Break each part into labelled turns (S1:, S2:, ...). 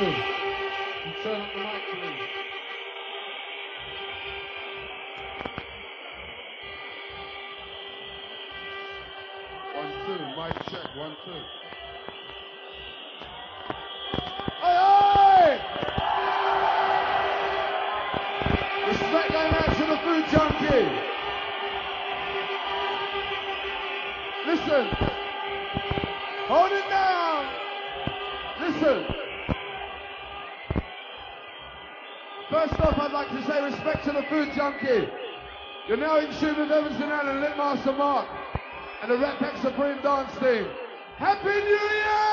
S1: turn up the mic, please. One, two. Mic check. One, two. Going out to the food junkie. Listen. I'd like to say respect to the food junkie. You're now in tune with Evenson Allen, and Lipmaster Mark, and the Rat Pack Supreme Dance Team. Happy New Year!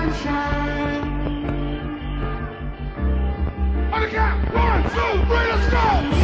S2: Sunshine.
S1: On the count. One, two, three, let's go!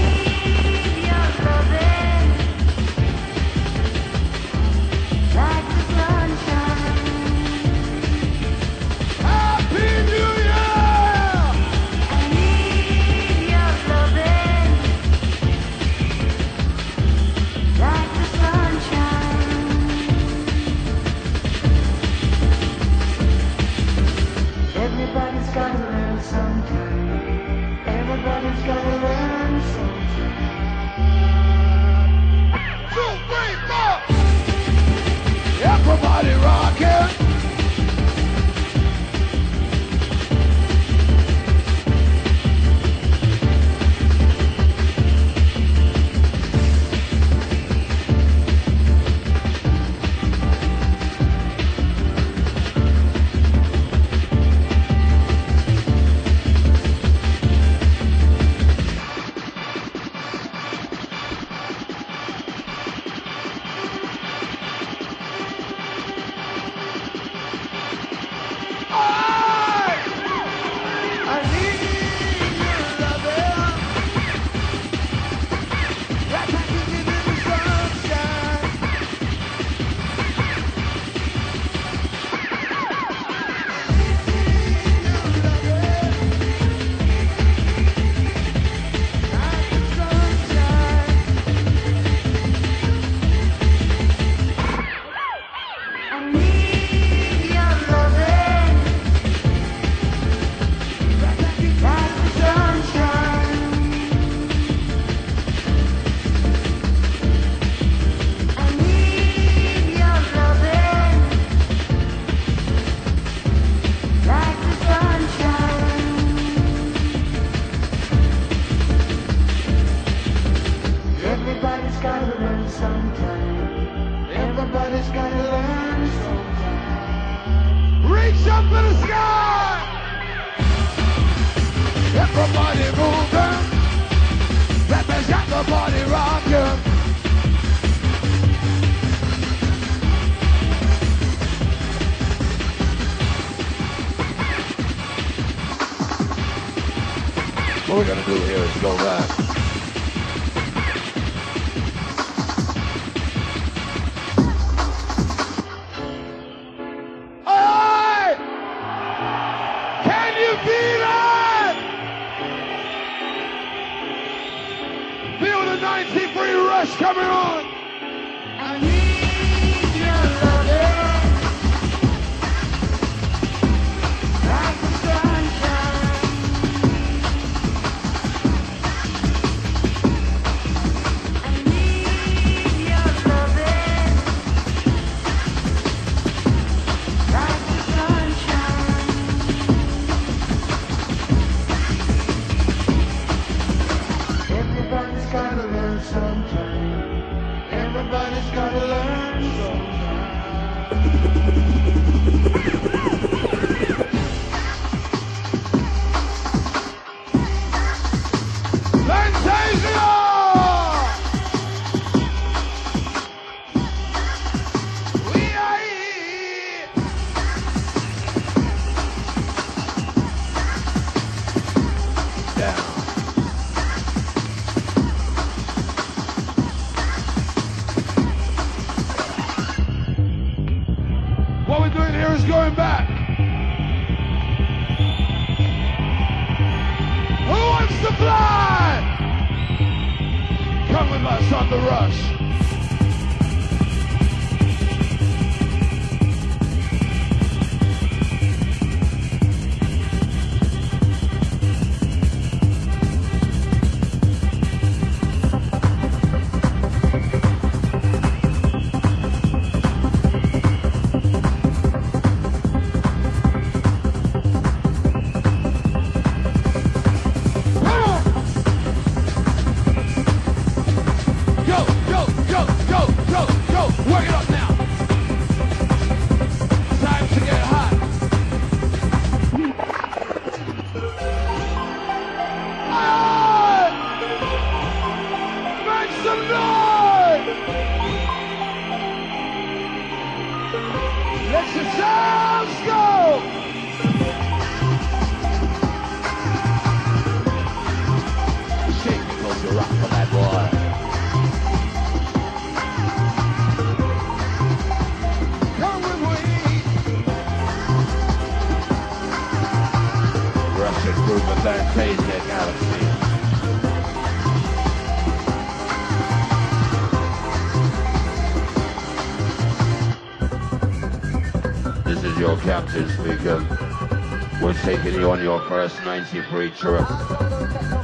S2: Everybody's gotta learn sometime.
S1: Reach up to the sky! Everybody moving. Rappers got the body rocking. What we're gonna do here is go back.
S2: going back. Who wants to
S1: fly? Come with us on the rush. On your first 93 trip. Stand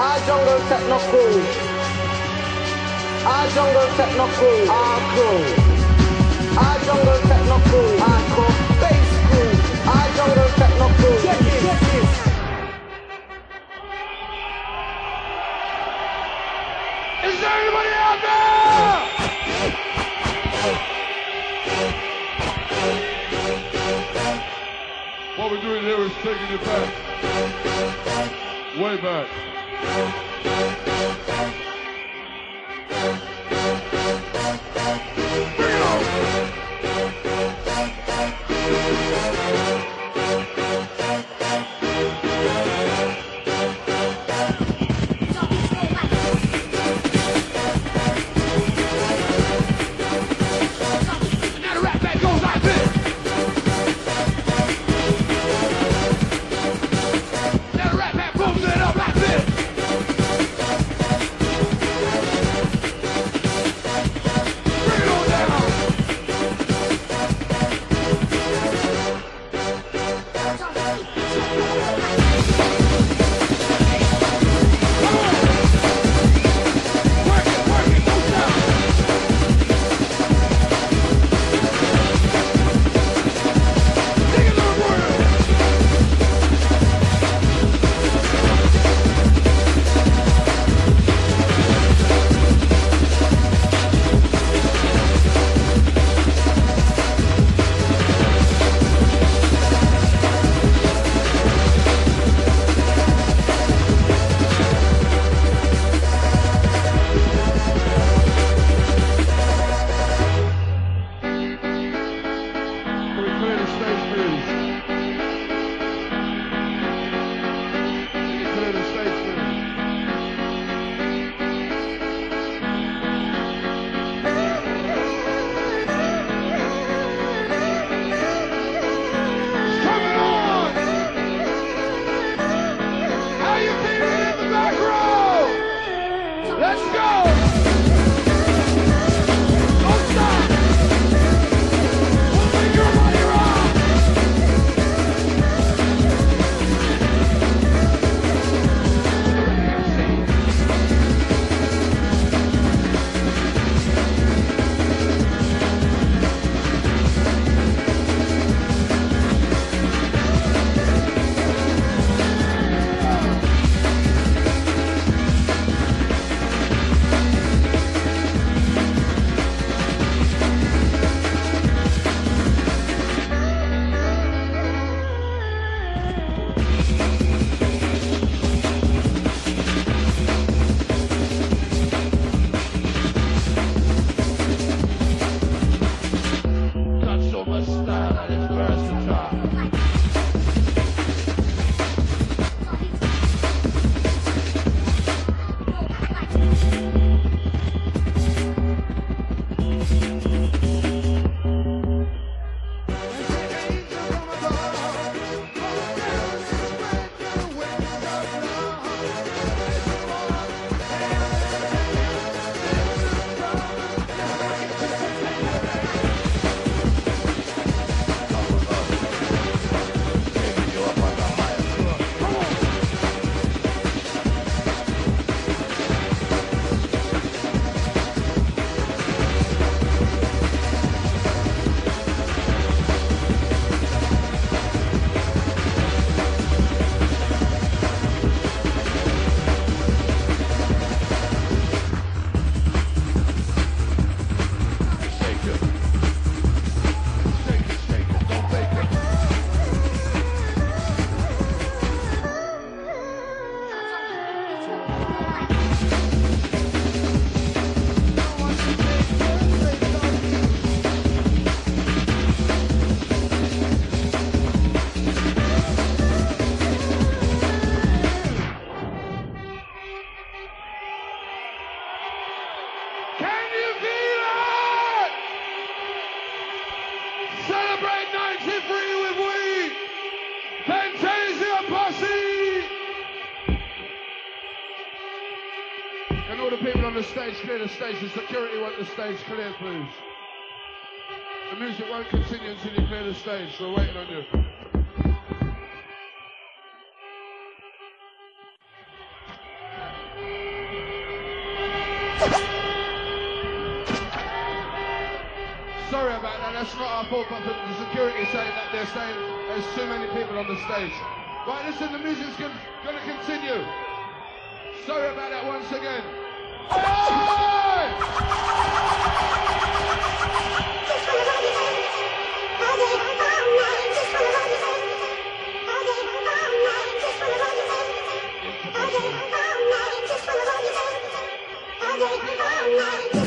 S1: I don't go techno cool. I don't go techno cool. I cool. I don't go
S3: techno cool. I call face cool. I don't go techno school. Check it, check it.
S1: Is there anybody out there? What we're doing here is taking it back. Way back. Thank you. the stage. The security want the stage cleared, please. The music won't continue until you clear the stage. We're waiting on you. Sorry about that. That's not our fault, but the security saying that they're saying there's too many people on the stage. Right, listen, the music's going to continue. Sorry about that once again. All night.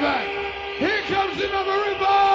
S1: You tell me that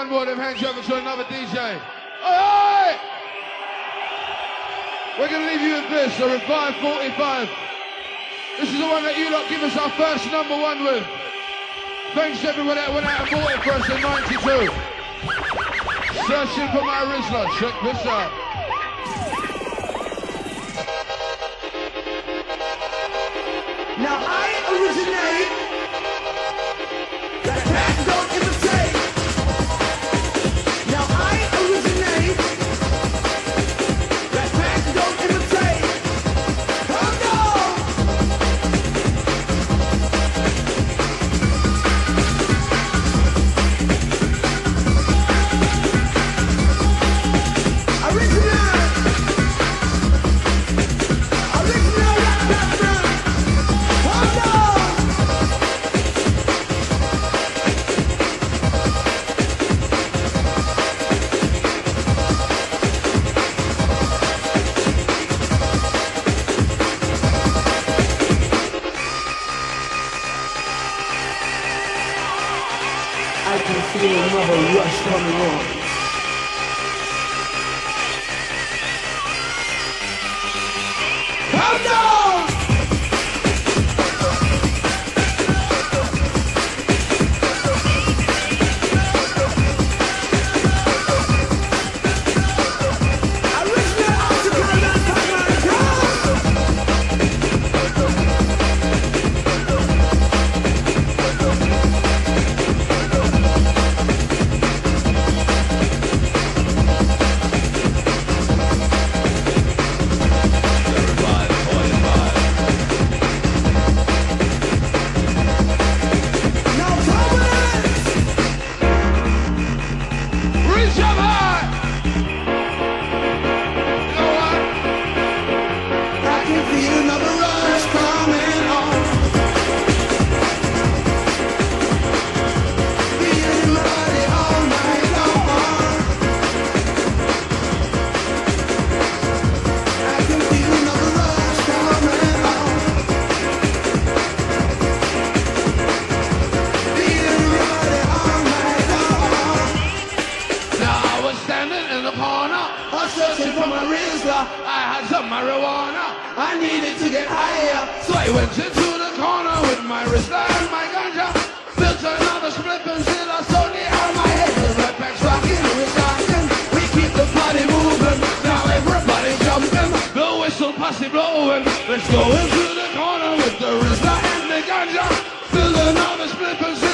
S1: one more, then hand you over to another DJ. Alright! We're to leave you with this, a Revive 45. This is the one that you lot give us our first number one with. Thanks everyone that went out and bought it for us in 92. Searching for my Rizla. Check this out.
S3: For my Rizla.
S1: I had some marijuana.
S3: I needed to get higher.
S1: So I went into the corner with my Rizla and my ganja. Built another split until I slowly out my head. The Ratpack's rocking, we're rocking. We keep the party moving. Now everybody jumping. The whistle posse blowing. Let's go into the corner with the Rizla and the ganja. Build another split until